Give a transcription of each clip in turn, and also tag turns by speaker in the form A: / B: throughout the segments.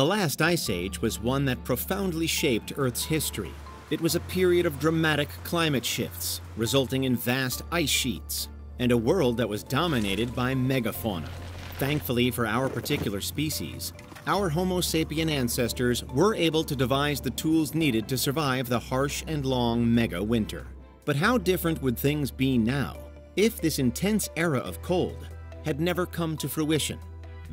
A: The last ice age was one that profoundly shaped Earth's history. It was a period of dramatic climate shifts, resulting in vast ice sheets, and a world that was dominated by megafauna. Thankfully for our particular species, our Homo sapien ancestors were able to devise the tools needed to survive the harsh and long mega winter. But how different would things be now if this intense era of cold had never come to fruition?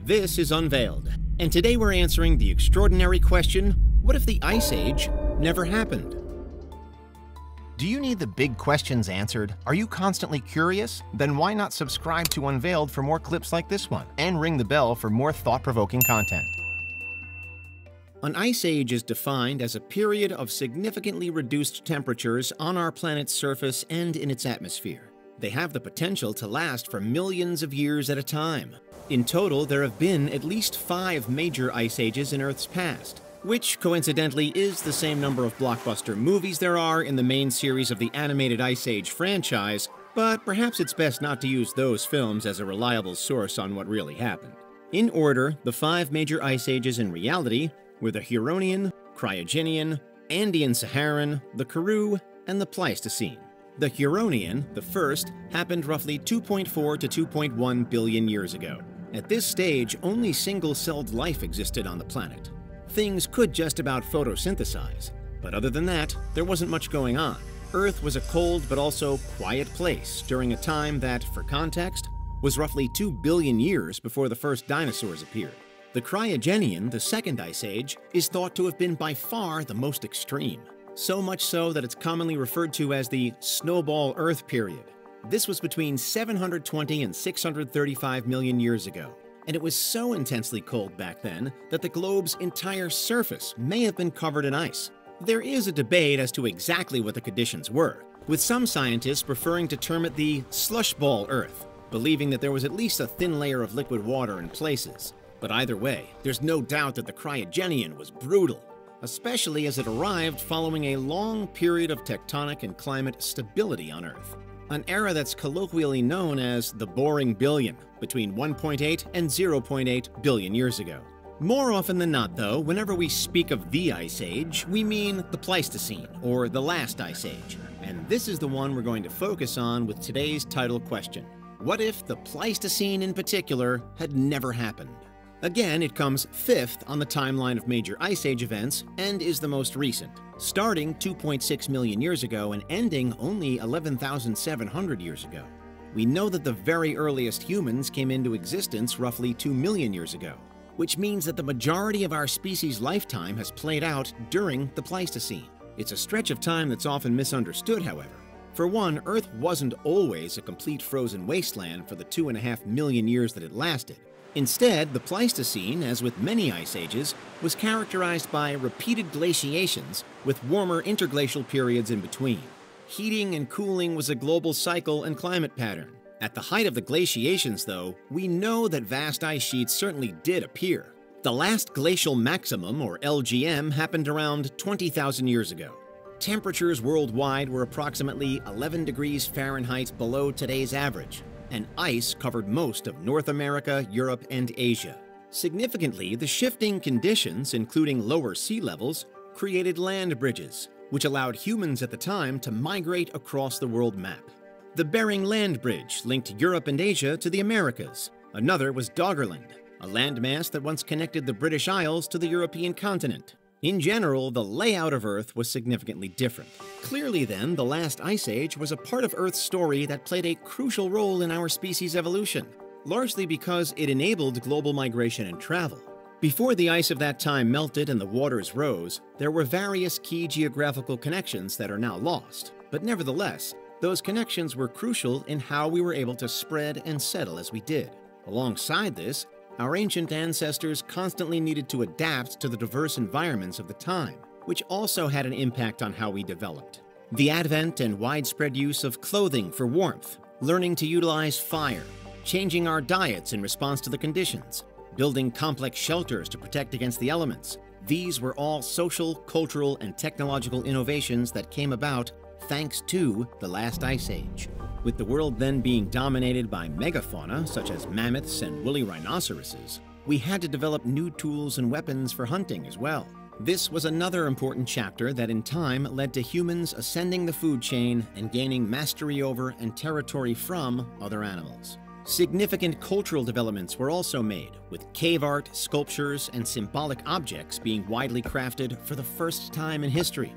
A: This is Unveiled, and today we're answering the extraordinary question what if the Ice Age never happened?
B: Do you need the big questions answered? Are you constantly curious? Then why not subscribe to Unveiled for more clips like this one and ring the bell for more thought provoking content?
A: An ice age is defined as a period of significantly reduced temperatures on our planet's surface and in its atmosphere. They have the potential to last for millions of years at a time. In total, there have been at least five major ice ages in Earth's past, which coincidentally is the same number of blockbuster movies there are in the main series of the animated Ice Age franchise, but perhaps it's best not to use those films as a reliable source on what really happened. In order, the five major ice ages in reality were the Huronian, Cryogenian, Andean Saharan, the Karoo, and the Pleistocene. The Huronian, the first, happened roughly 2.4 to 2.1 billion years ago. At this stage, only single-celled life existed on the planet things could just about photosynthesize. But other than that, there wasn't much going on. Earth was a cold but also quiet place during a time that, for context, was roughly 2 billion years before the first dinosaurs appeared. The Cryogenian, the second ice age, is thought to have been by far the most extreme. So much so that it's commonly referred to as the Snowball Earth period. This was between 720 and 635 million years ago, and it was so intensely cold back then that the globe's entire surface may have been covered in ice. There is a debate as to exactly what the conditions were, with some scientists preferring to term it the slush ball Earth, believing that there was at least a thin layer of liquid water in places. But either way, there's no doubt that the Cryogenian was brutal, especially as it arrived following a long period of tectonic and climate stability on Earth an era that's colloquially known as the boring billion, between 1.8 and 0.8 billion years ago. More often than not, though, whenever we speak of the Ice Age, we mean the Pleistocene, or the last Ice Age. And this is the one we're going to focus on with today's title question. What if the Pleistocene in particular had never happened? Again, it comes fifth on the timeline of major Ice Age events and is the most recent, starting 2.6 million years ago and ending only 11,700 years ago. We know that the very earliest humans came into existence roughly 2 million years ago, which means that the majority of our species' lifetime has played out during the Pleistocene. It's a stretch of time that's often misunderstood, however. For one, Earth wasn't always a complete frozen wasteland for the two and a half million years that it lasted. Instead, the Pleistocene, as with many ice ages, was characterized by repeated glaciations with warmer interglacial periods in between. Heating and cooling was a global cycle and climate pattern. At the height of the glaciations, though, we know that vast ice sheets certainly did appear. The last glacial maximum, or LGM, happened around 20,000 years ago. Temperatures worldwide were approximately 11 degrees Fahrenheit below today's average, and ice covered most of North America, Europe, and Asia. Significantly, the shifting conditions, including lower sea levels, created land bridges, which allowed humans at the time to migrate across the world map. The Bering Land Bridge linked Europe and Asia to the Americas. Another was Doggerland, a landmass that once connected the British Isles to the European continent. In general, the layout of Earth was significantly different. Clearly, then, the last ice age was a part of Earth's story that played a crucial role in our species' evolution, largely because it enabled global migration and travel. Before the ice of that time melted and the waters rose, there were various key geographical connections that are now lost. But nevertheless, those connections were crucial in how we were able to spread and settle as we did. Alongside this, our ancient ancestors constantly needed to adapt to the diverse environments of the time, which also had an impact on how we developed. The advent and widespread use of clothing for warmth, learning to utilize fire, changing our diets in response to the conditions, building complex shelters to protect against the elements. These were all social, cultural, and technological innovations that came about thanks to the last ice age. With the world then being dominated by megafauna such as mammoths and woolly rhinoceroses, we had to develop new tools and weapons for hunting as well. This was another important chapter that in time led to humans ascending the food chain and gaining mastery over and territory from other animals. Significant cultural developments were also made, with cave art, sculptures, and symbolic objects being widely crafted for the first time in history.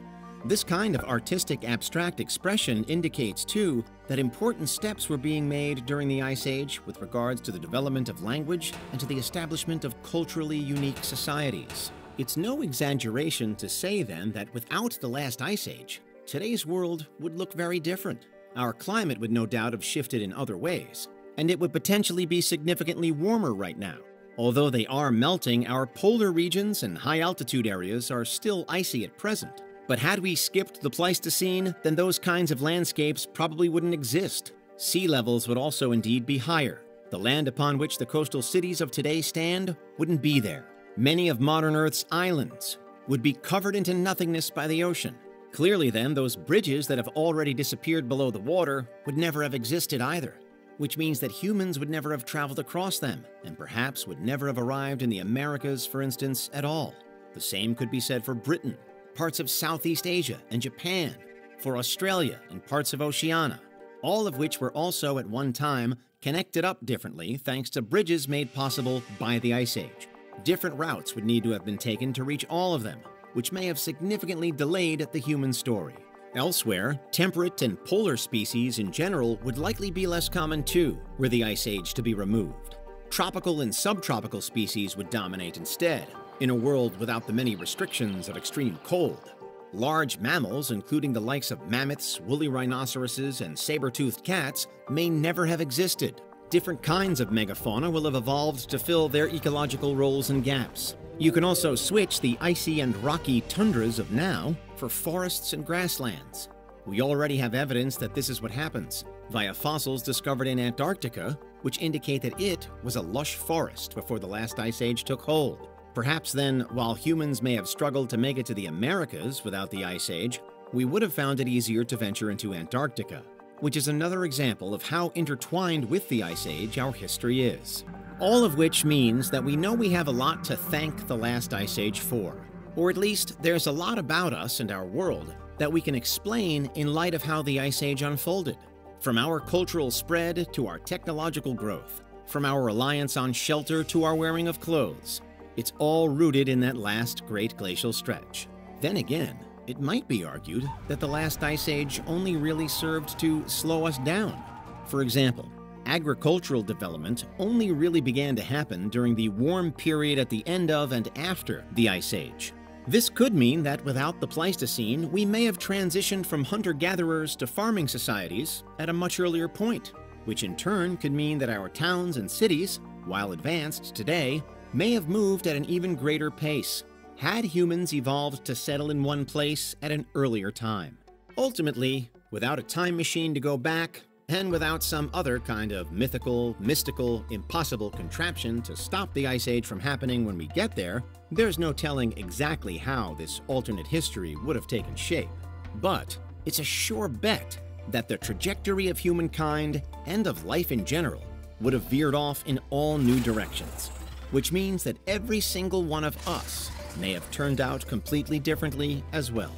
A: This kind of artistic abstract expression indicates, too, that important steps were being made during the Ice Age with regards to the development of language and to the establishment of culturally unique societies. It's no exaggeration to say, then, that without the last Ice Age, today's world would look very different. Our climate would no doubt have shifted in other ways, and it would potentially be significantly warmer right now. Although they are melting, our polar regions and high altitude areas are still icy at present. But had we skipped the Pleistocene, then those kinds of landscapes probably wouldn't exist. Sea levels would also indeed be higher. The land upon which the coastal cities of today stand wouldn't be there. Many of modern Earth's islands would be covered into nothingness by the ocean. Clearly, then, those bridges that have already disappeared below the water would never have existed either which means that humans would never have traveled across them, and perhaps would never have arrived in the Americas, for instance, at all. The same could be said for Britain, parts of Southeast Asia and Japan, for Australia and parts of Oceania, all of which were also at one time connected up differently thanks to bridges made possible by the Ice Age. Different routes would need to have been taken to reach all of them, which may have significantly delayed the human story. Elsewhere, temperate and polar species in general would likely be less common too, were the Ice Age to be removed. Tropical and subtropical species would dominate instead, in a world without the many restrictions of extreme cold. Large mammals, including the likes of mammoths, woolly rhinoceroses, and saber-toothed cats, may never have existed. Different kinds of megafauna will have evolved to fill their ecological roles and gaps. You can also switch the icy and rocky tundras of now for forests and grasslands. We already have evidence that this is what happens via fossils discovered in Antarctica, which indicate that it was a lush forest before the last ice age took hold. Perhaps then, while humans may have struggled to make it to the Americas without the ice age, we would have found it easier to venture into Antarctica, which is another example of how intertwined with the ice age our history is. All of which means that we know we have a lot to thank the last ice age for. Or at least, there's a lot about us and our world that we can explain in light of how the Ice Age unfolded. From our cultural spread to our technological growth, from our reliance on shelter to our wearing of clothes, it's all rooted in that last great glacial stretch. Then again, it might be argued that the last ice age only really served to slow us down. For example, agricultural development only really began to happen during the warm period at the end of and after the Ice Age. This could mean that without the Pleistocene, we may have transitioned from hunter gatherers to farming societies at a much earlier point, which in turn could mean that our towns and cities, while advanced today, may have moved at an even greater pace had humans evolved to settle in one place at an earlier time. Ultimately, without a time machine to go back, and without some other kind of mythical, mystical, impossible contraption to stop the Ice Age from happening when we get there, there's no telling exactly how this alternate history would have taken shape. But it's a sure bet that the trajectory of humankind and of life in general would have veered off in all new directions, which means that every single one of us may have turned out completely differently as well.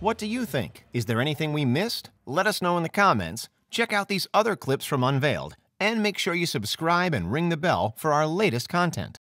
B: What do you think? Is there anything we missed? Let us know in the comments Check out these other clips from Unveiled, and make sure you subscribe and ring the bell for our latest content.